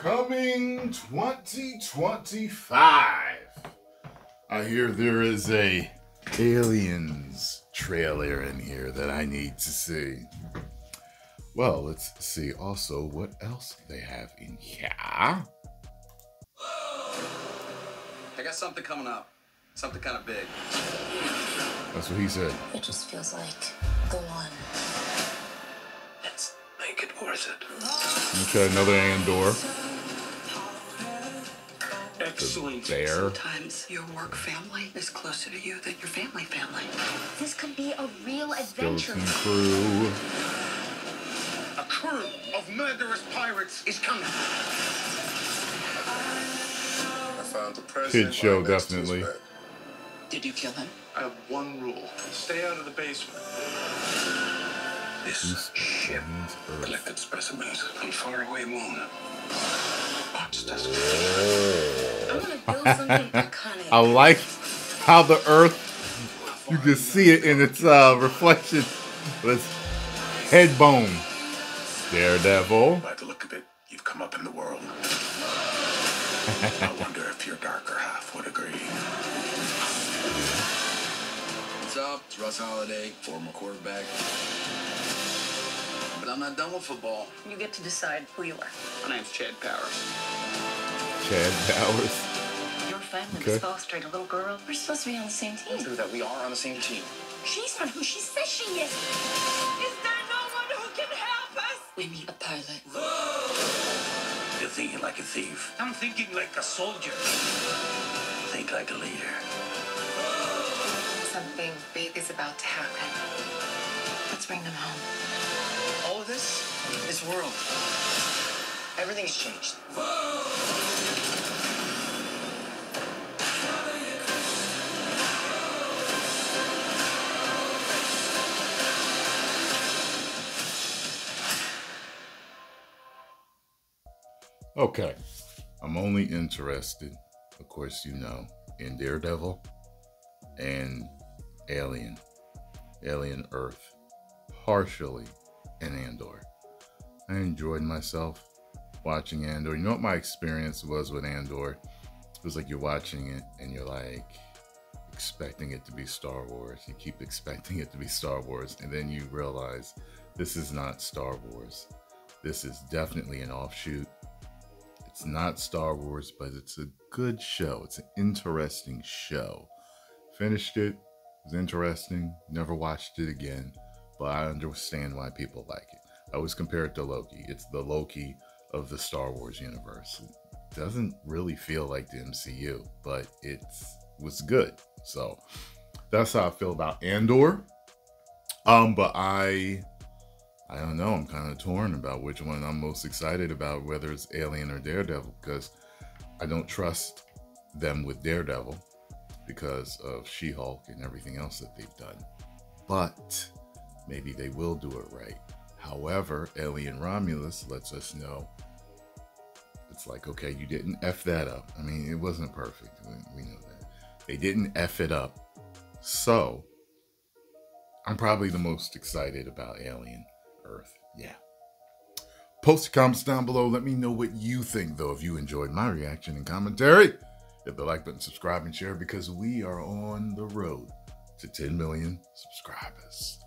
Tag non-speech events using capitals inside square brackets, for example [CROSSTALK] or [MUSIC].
Coming 2025. I hear there is a aliens trailer in here that I need to see. Well, let's see also what else they have in here. [GASPS] I got something coming up. Something kind of big. That's what he said. It just feels like the one. Let's make it worth it. Okay, another Andor. Excellent. There. Sometimes your work family is closer to you than your family family. This could be a real adventure. Skeleton crew. A crew of murderous pirates is coming. I found the president. Kid show, lying next to his definitely. Did you kill him? I have one rule: stay out of the basement. This ship collected specimens from faraway moon. Watched us. I want to build something [LAUGHS] iconic. I like how the Earth, you can see it in its uh, reflection. Let's head bone. Daredevil. By the look of it, you've come up in the world. I wonder if your darker half would agree. What's up? It's Russ Holliday, former quarterback. But I'm not done with football. You get to decide who you are. My name's Chad Powers. Chad Powers. Your family Okay. was fostered a little girl. We're supposed to be on the same team. Do that. We are on the same team. She's not who she says she is. Is there no one who can help us? We need a pilot. You're thinking like a thief. I'm thinking like a soldier. Think like a leader. Something big is about to happen. Let's bring them home. Of this world. Everything's changed. Okay. I'm only interested, of course, you know, in Daredevil and Alien. Alien Earth. Partially in Andor. I enjoyed myself watching Andor. You know what my experience was with Andor? It was like you're watching it and you're like expecting it to be Star Wars. You keep [LAUGHS] expecting it to be Star Wars, and then you realize this is not Star Wars. This is definitely an offshoot. It's not Star Wars, but it's a good show. It's an interesting show. Finished it. It was interesting. Never watched it again, but I understand why people like it. I always compare it to Loki. It's the Loki of the Star Wars universe. It doesn't really feel like the MCU, but it's was good. So that's how I feel about Andor. Um, but I I don't know. I'm kind of torn about which one I'm most excited about, whether it's Alien or Daredevil, because I don't trust them with Daredevil because of She Hulk and everything else that they've done. But maybe they will do it right. However, Alien Romulus lets us know it's like, okay, you didn't F that up. I mean, it wasn't perfect. We, we know that. They didn't F it up. So, I'm probably the most excited about Alien Earth. Yeah. Post your comments down below. Let me know what you think, though, if you enjoyed my reaction and commentary. Hit the like button, subscribe, and share because we are on the road to 10 million subscribers.